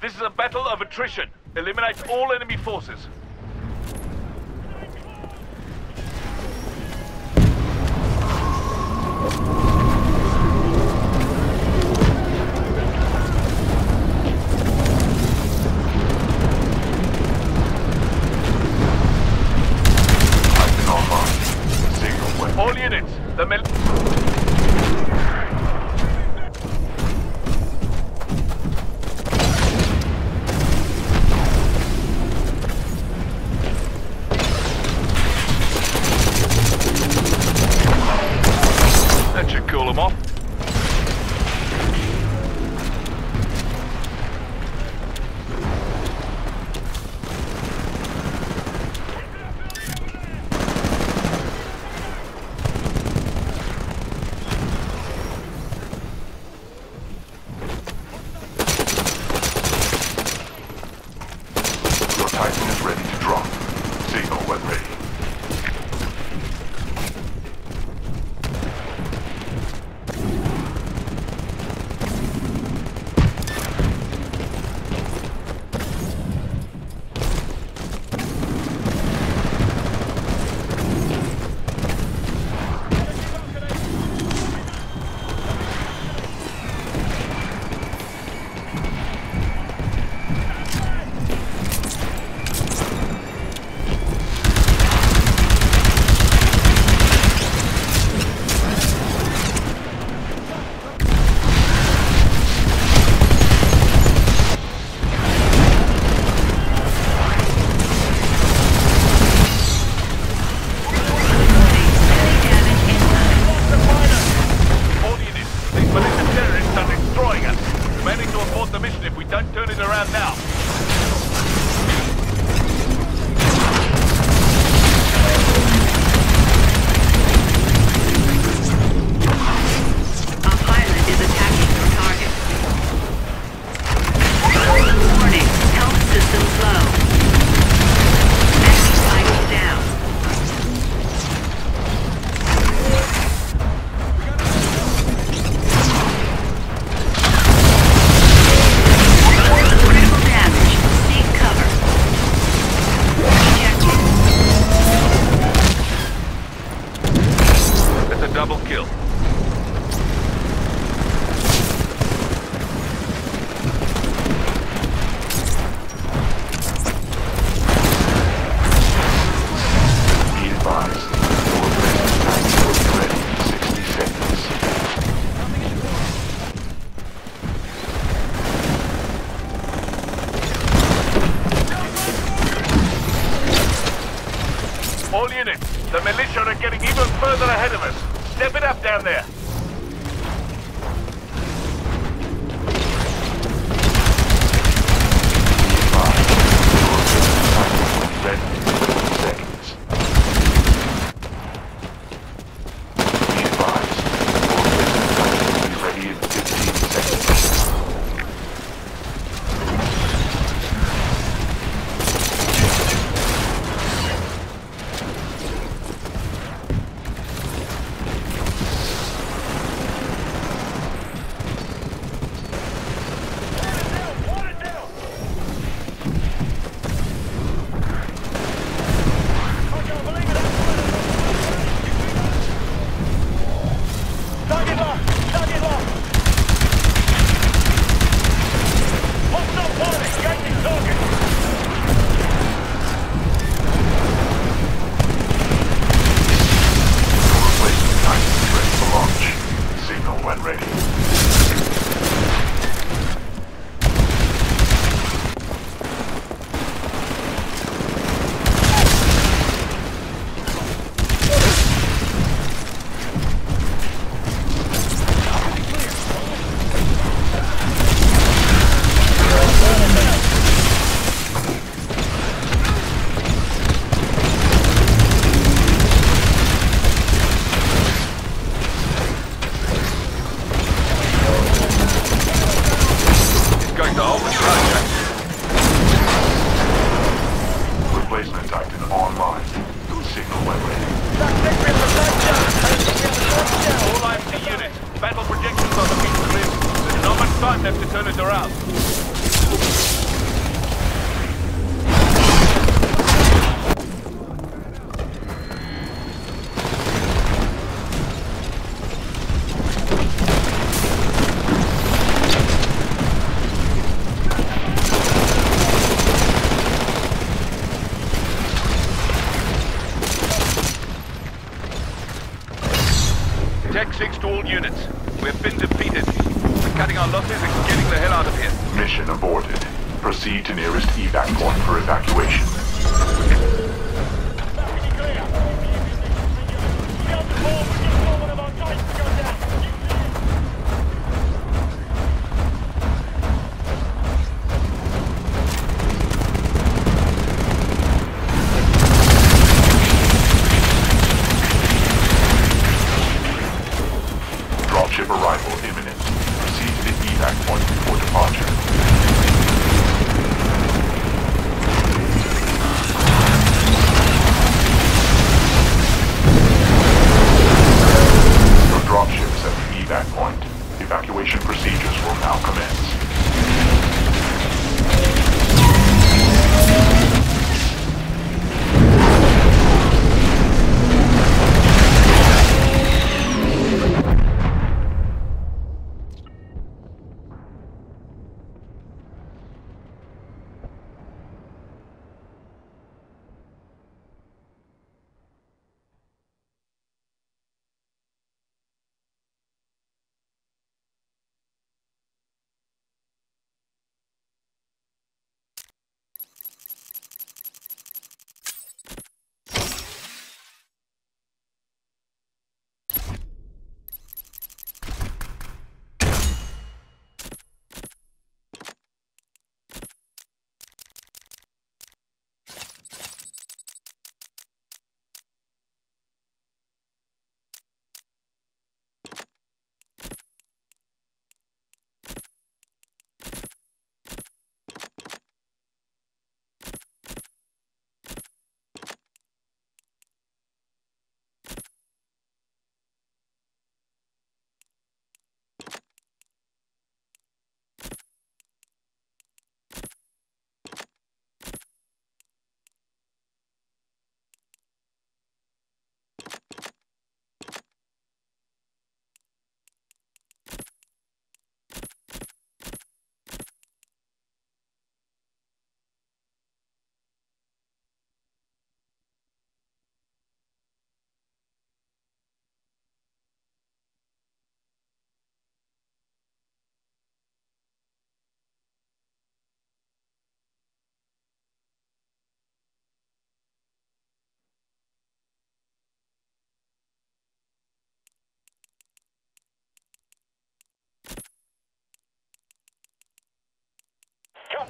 This is a battle of attrition. Eliminate all enemy forces.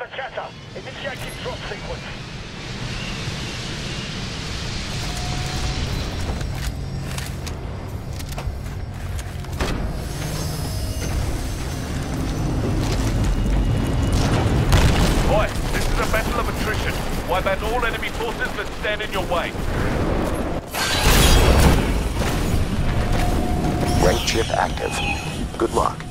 Nakata. Initiating drop sequence. Boy, this is a battle of attrition. Wipe out all enemy forces that stand in your way. Red chip active. Good luck.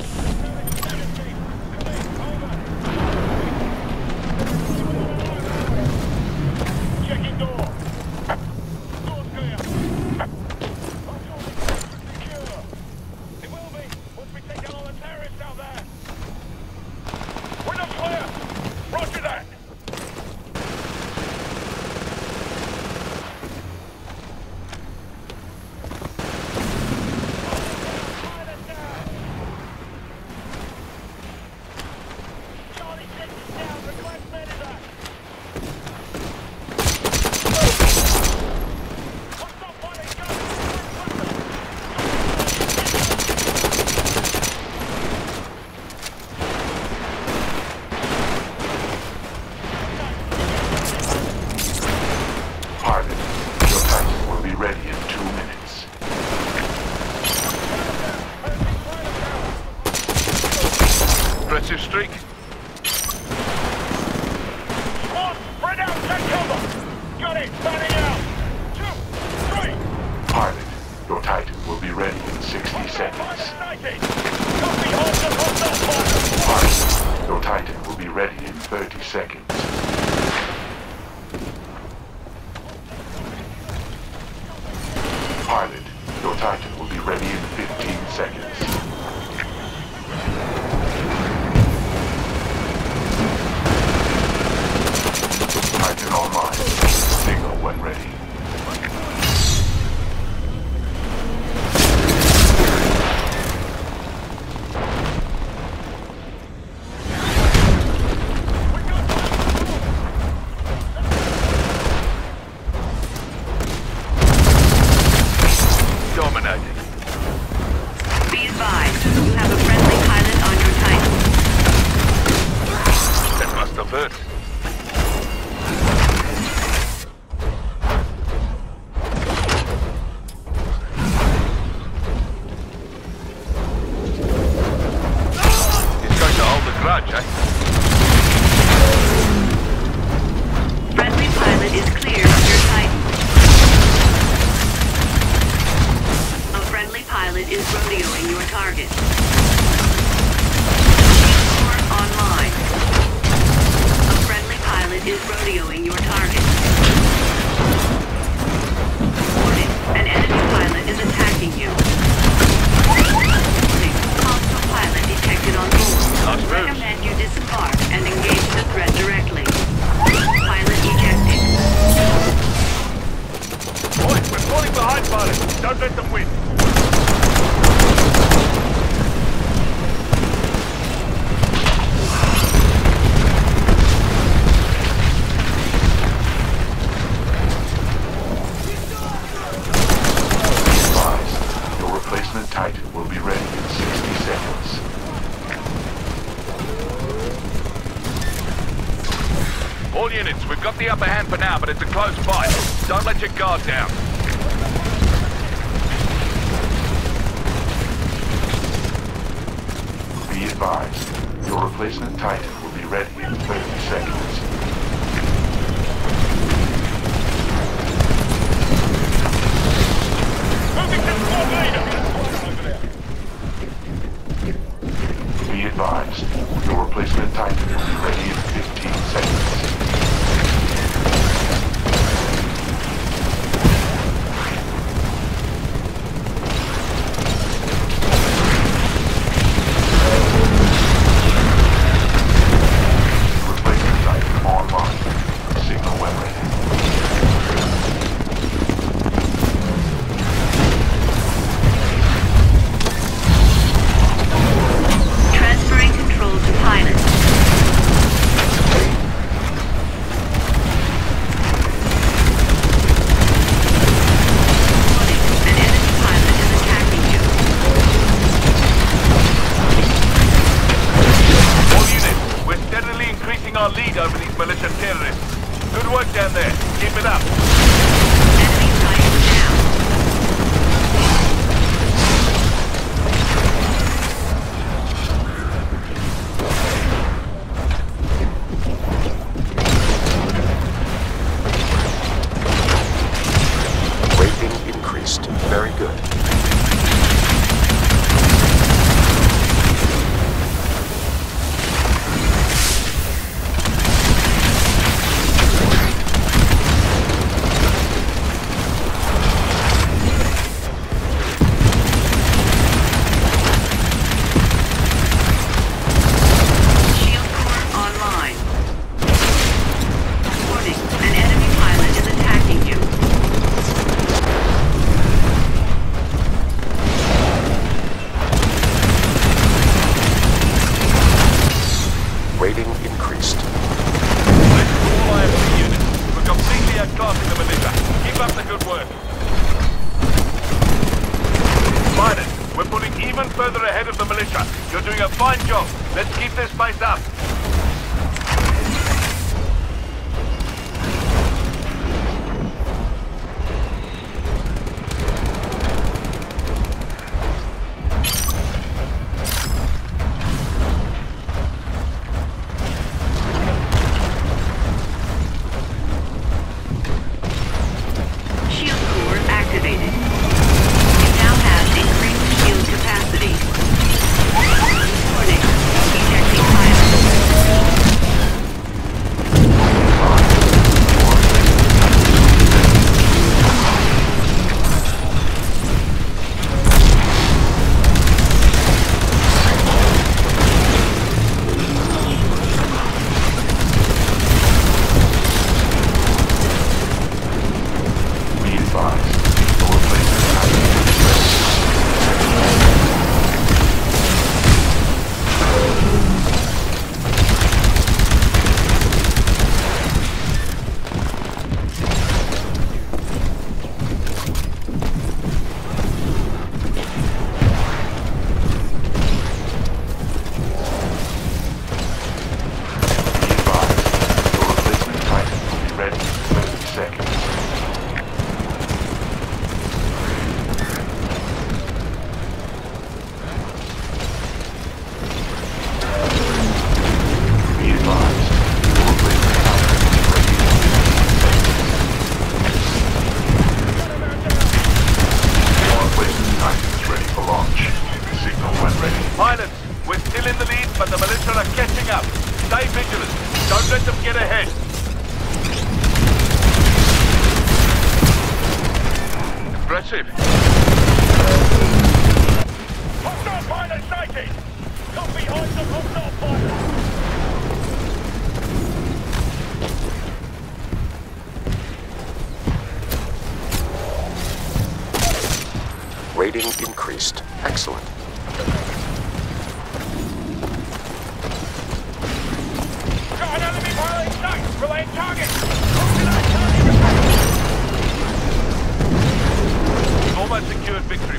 Up.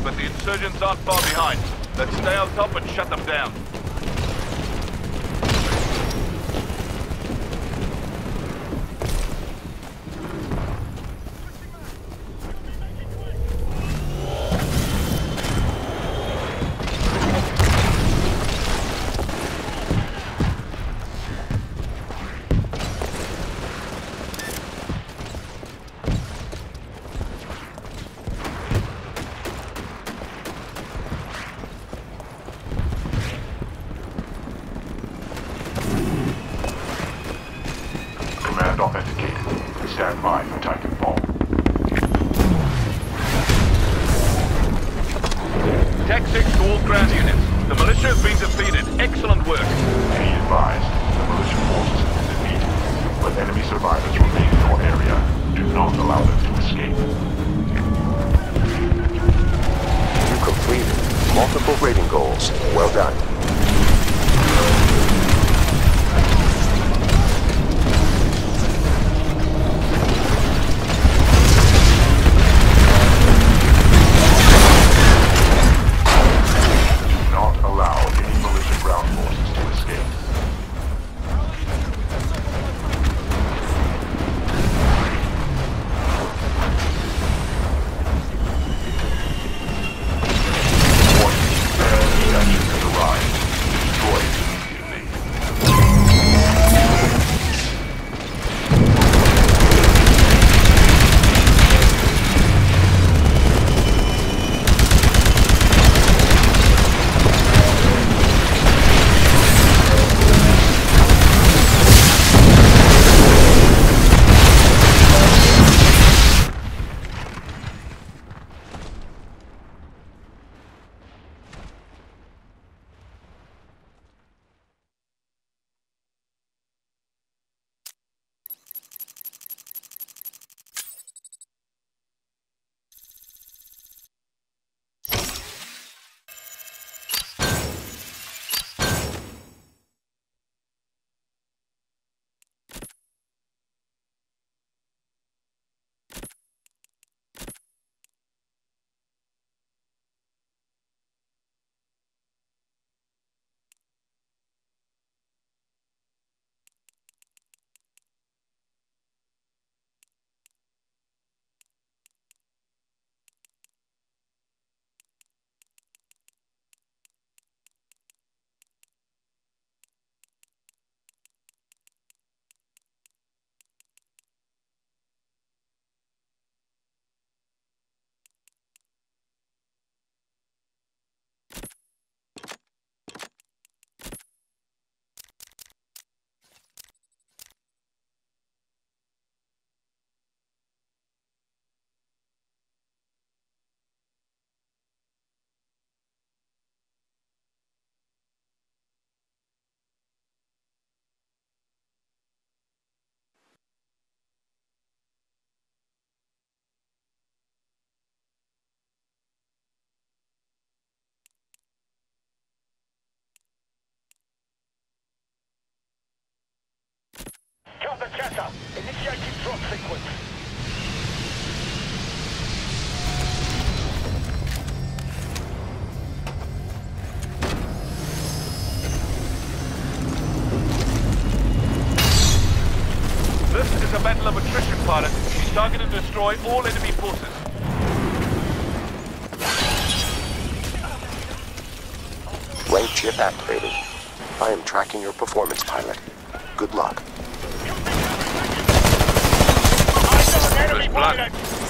but the insurgents aren't far behind. Let's stay on top and shut them down. destroy all enemy forces. Wave chip activated. I am tracking your performance, pilot. Good luck. There's blood.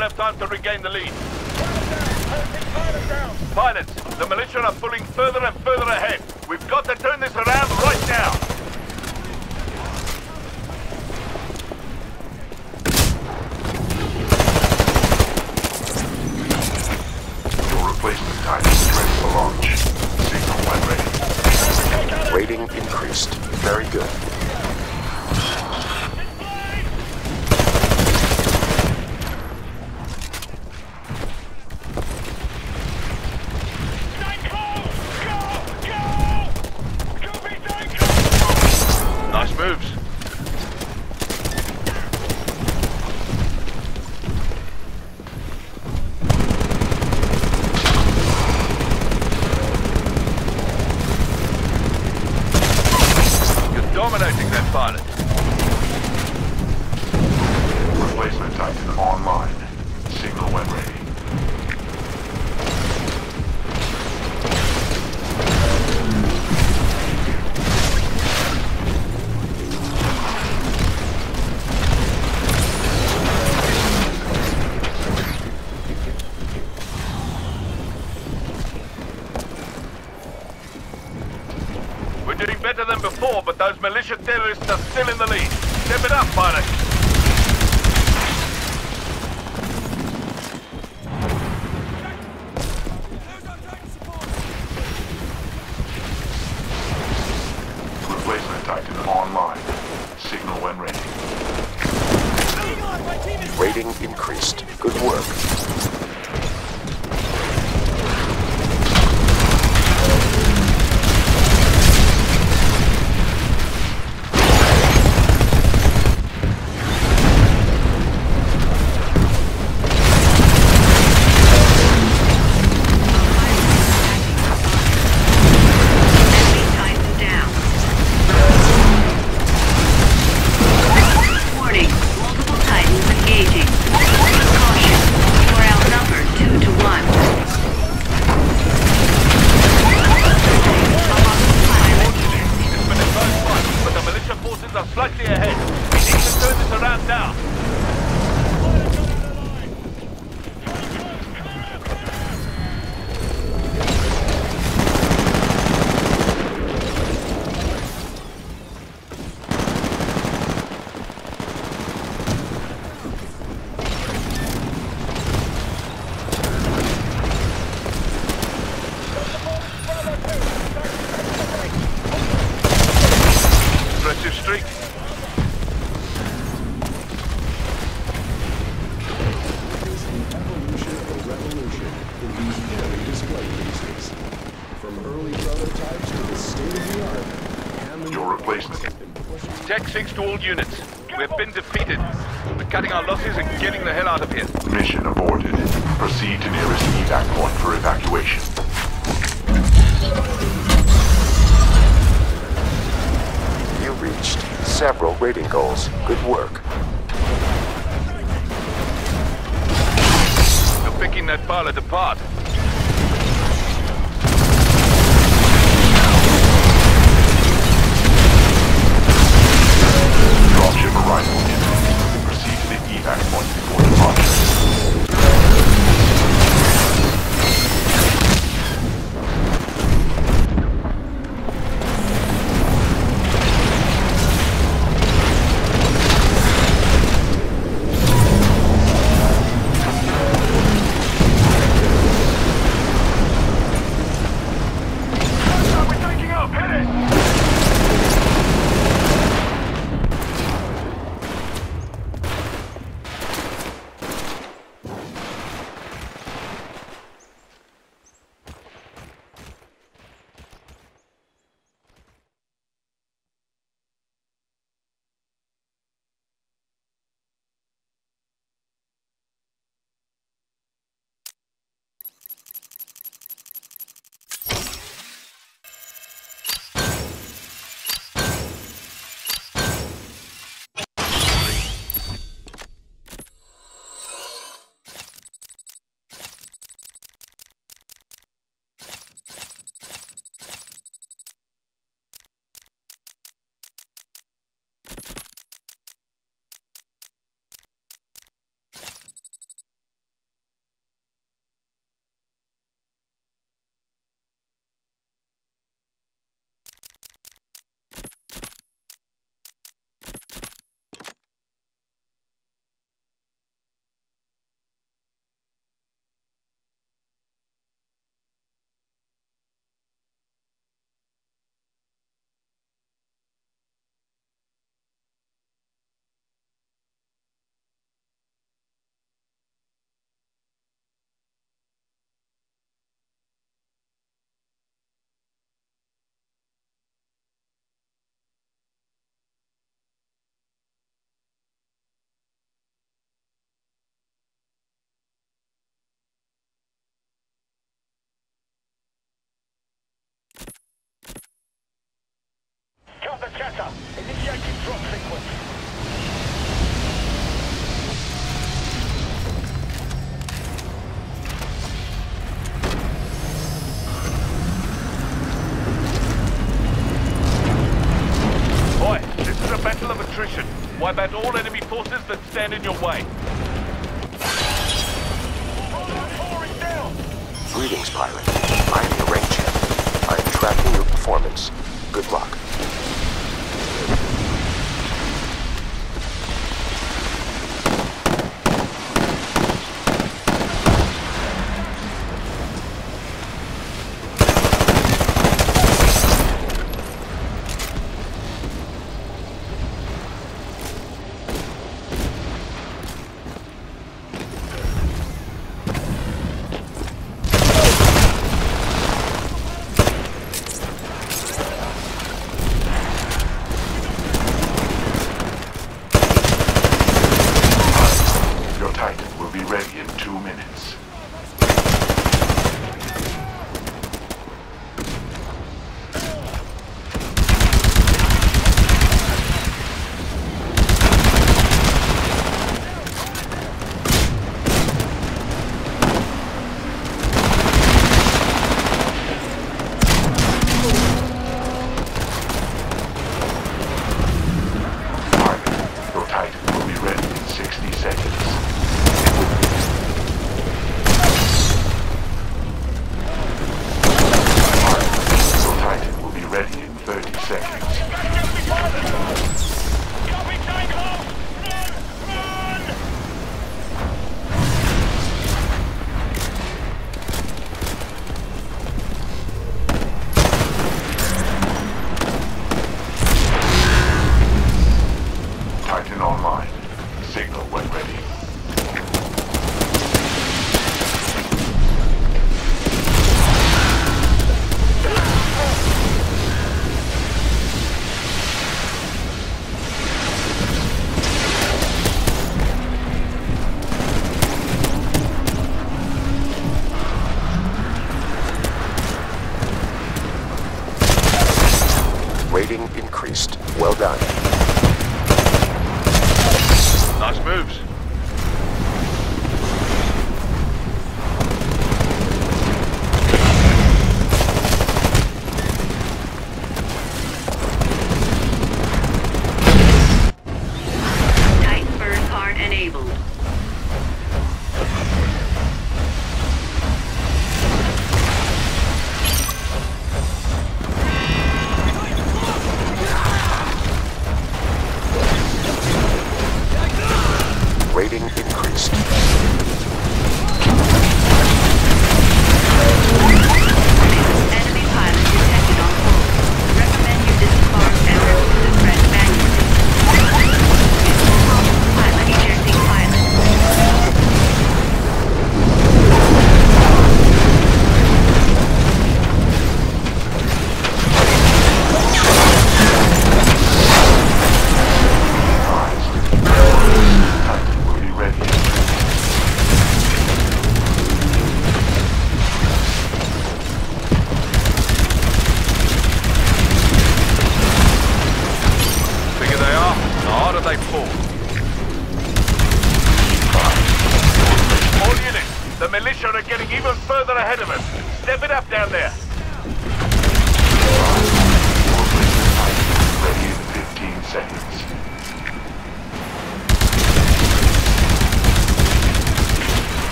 Still have time to regain the lead. Pilots, the militia are pulling further and evac point forces stand in your way.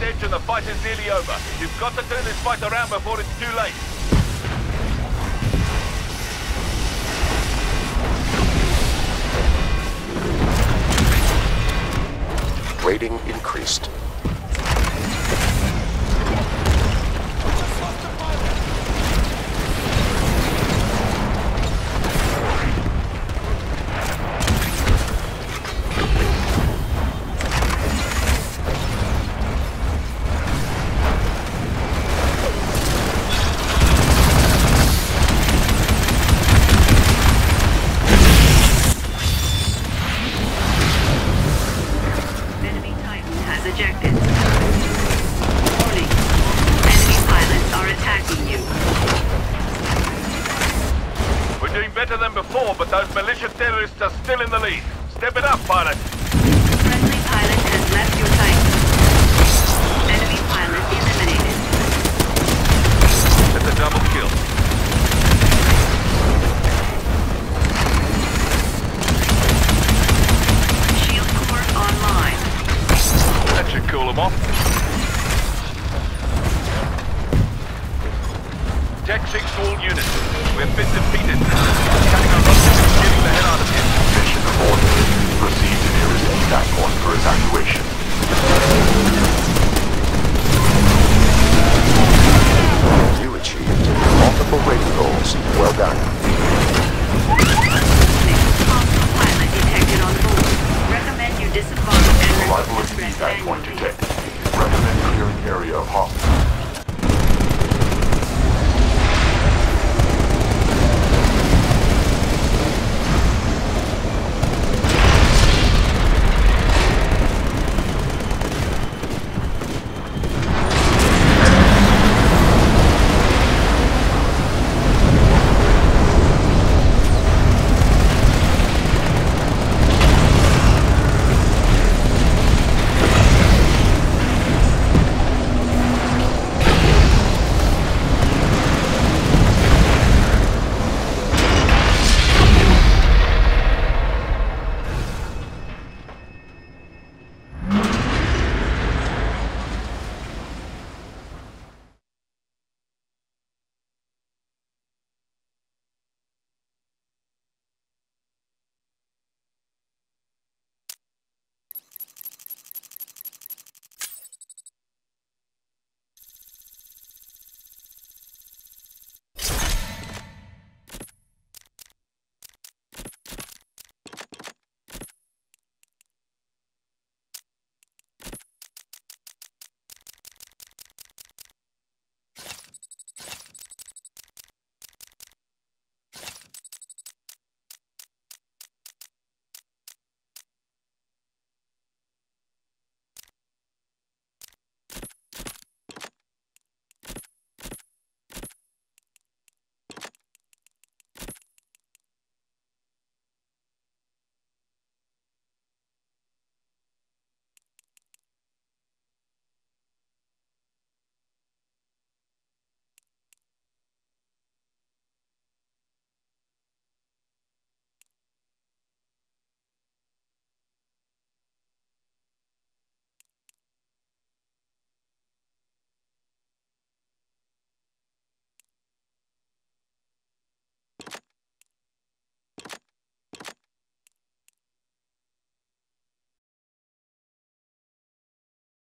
Edge and the fight is nearly over. You've got to turn this fight around before it's too late. Rating increased. Deck 6 all units. We've been defeated. Cutting our losses, and getting the hell out of here. Mission aborted. Proceed to nearest evac point for evacuation. You achieved multiple rating goals. Well done. Pilot detected on board. Recommend you disembark and... Arrival at evac point detected. Recommend clearing area of hospital.